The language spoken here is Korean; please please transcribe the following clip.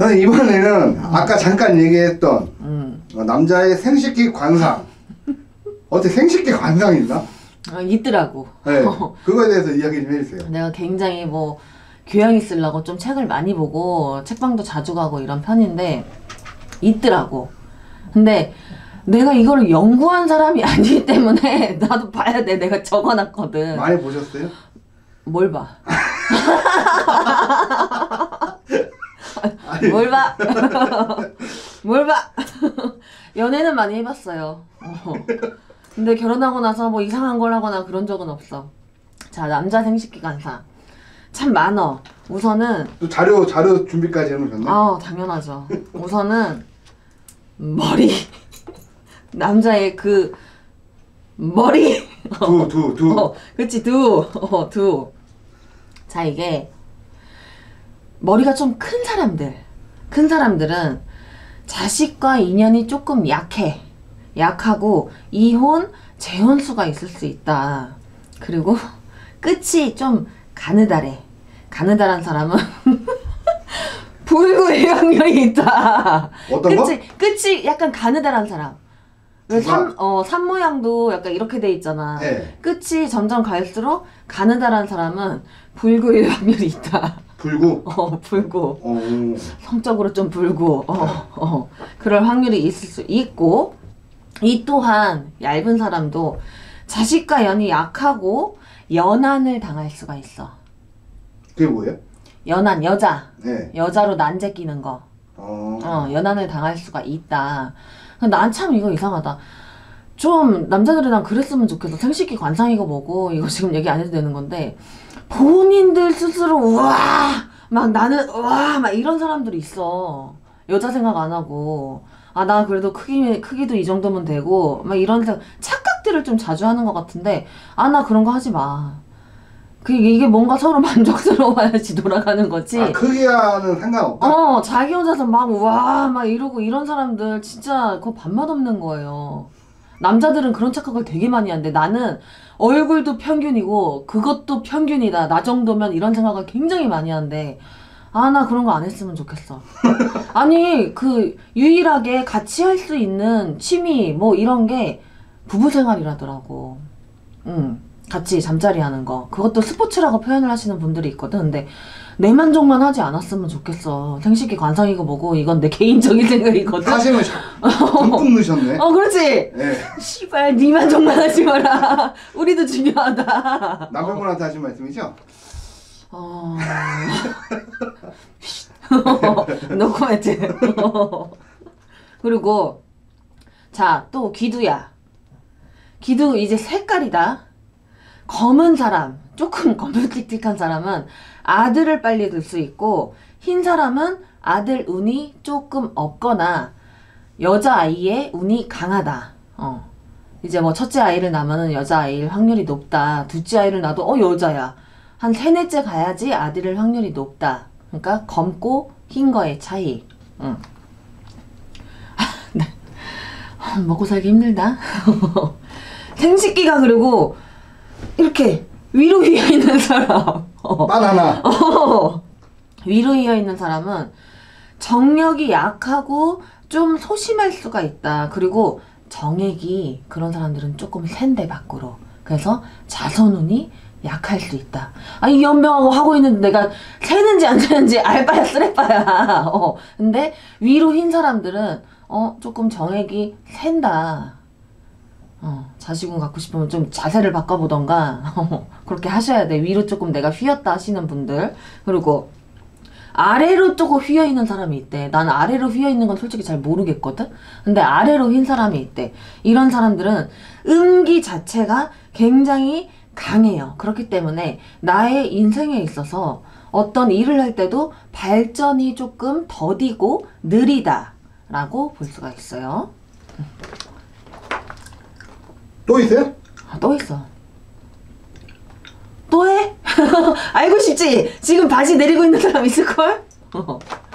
선생님 이번에는 아까 잠깐 얘기했던 음. 어, 남자의 생식기 관상 어떻게 생식기 관상 있나? 아, 있더라고. 네, 그거에 대해서 이야기 좀 해주세요. 내가 굉장히 뭐 교양 있으려고 좀 책을 많이 보고 책방도 자주 가고 이런 편인데 있더라고. 근데 내가 이거를 연구한 사람이 아니기 때문에 나도 봐야 돼. 내가 적어놨거든. 많이 보셨어요? 뭘 봐? 뭘 봐? 뭘 봐? 연애는 많이 해봤어요. 어. 근데 결혼하고 나서 뭐 이상한 걸 하거나 그런 적은 없어. 자, 남자 생식기 관사. 참 많어. 우선은, 또 자료 자료 준비까지 해놓으셨네. 아 당연하죠. 우선은, 머리. 남자의 그, 머리. 두 두 두. 어, 그치, 두. 어, 두. 자, 이게, 머리가 좀 큰 사람들. 큰 사람들은 자식과 인연이 조금 약해. 약하고, 이혼, 재혼 수가 있을 수 있다. 그리고, 끝이 좀 가느다래. 가느다란 사람은, 불구의 확률이 있다. 어떤 거? 끝이, 끝이 약간 가느다란 사람. 삼, 어, 산 모양도 약간 이렇게 돼 있잖아. 네. 끝이 점점 갈수록 가느다란 사람은 불구일 확률이 있다. 불구. 어, 불구. 어. 성적으로 좀 불구. 어, 어. 그럴 확률이 있을 수 있고, 이 또한 얇은 사람도 자식과 연이 약하고 연한을 당할 수가 있어. 그게 뭐예요? 연한, 여자. 네. 여자로 난제 끼는 거. 어. 어, 연한을 당할 수가 있다. 난 참 이거 이상하다. 좀 남자들이랑 그랬으면 좋겠어. 생식기 관상이고 뭐고 이거 지금 얘기 안 해도 되는 건데 본인들 스스로 우와 막 나는 우와 막 이런 사람들이 있어. 여자 생각 안 하고 아 나 그래도 크기 크기도 이 정도면 되고 막 이런 생각 착각들을 좀 자주 하는 것 같은데 아 나 그런 거 하지 마. 그 이게 뭔가 서로 만족스러워야지 돌아가는 거지. 아 크기와는 상관없다. 어, 자기 혼자서 막, 와, 막 이러고 이런 사람들 진짜 그거 밥맛 없는 거예요. 남자들은 그런 착각을 되게 많이 하는데 나는 얼굴도 평균이고 그것도 평균이다. 나 정도면 이런 생각을 굉장히 많이 하는데 아, 나 그런 거 안 했으면 좋겠어. 아니, 그 유일하게 같이 할 수 있는 취미 뭐 이런 게 부부 생활이라더라고. 응. 같이 잠자리 하는 거. 그것도 스포츠라고 표현을 하시는 분들이 있거든. 근데 내 만족만 하지 않았으면 좋겠어. 생식기 관상이고 뭐고 이건 내 개인적인 생각이거든. 사심을 듬뿍 넣으셨네. 어, 그렇지. 네. 씨발, 네 만족만 하지 마라. 우리도 중요하다. 남편분한테 하신 말씀이죠? 어. 노코멘트. 그리고 자, 또 기두야. 기두 이제 색깔이다. 검은 사람, 조금 검은틱틱한 사람은 아들을 빨리 둘수 있고 흰 사람은 아들 운이 조금 없거나 여자 아이의 운이 강하다. 어. 이제 뭐 첫째 아이를 낳으면 여자 아이일 확률이 높다. 둘째 아이를 낳아도 어 여자야. 한 세넷째 가야지 아들일 확률이 높다. 그러니까 검고 흰 거의 차이. 응. 네. 먹고 살기 힘들다. 생식기가 그리고 이렇게 위로 휘어 있는 사람. 어. 바나나. 어. 위로 휘어 있는 사람은 정력이 약하고 좀 소심할 수가 있다. 그리고 정액이 그런 사람들은 조금 센데 밖으로. 그래서 자손운이 약할 수 있다. 아, 이 연병하고 하고 있는데 내가 새는지 안 새는지 알바야 쓰레빠야. 어. 근데 위로 흰 사람들은 어, 조금 정액이 센다. 어, 자식운 갖고 싶으면 좀 자세를 바꿔보던가, 어, 그렇게 하셔야 돼. 위로 조금 내가 휘었다 하시는 분들. 그리고, 아래로 조금 휘어 있는 사람이 있대. 나는 아래로 휘어 있는 건 솔직히 잘 모르겠거든? 근데 아래로 흰 사람이 있대. 이런 사람들은 음기 자체가 굉장히 강해요. 그렇기 때문에 나의 인생에 있어서 어떤 일을 할 때도 발전이 조금 더디고 느리다. 라고 볼 수가 있어요. 또 있어요? 아, 또 있어. 또 해? 알고 싶지? 지금 바지 내리고 있는 사람 있을걸? 어.